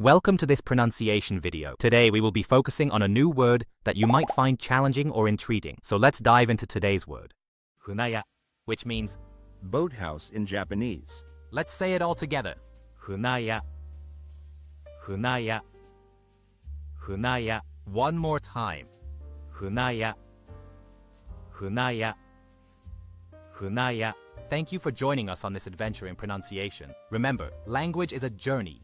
Welcome to this pronunciation video. Today we will be focusing on a new word that you might find challenging or intriguing. So let's dive into today's word. Funeya, which means Boathouse in Japanese. let's say it all together. Funeya. Funeya. Funeya. One more time. Funeya. Funeya. Funeya. Thank you for joining us on this adventure in pronunciation. Remember, language is a journey,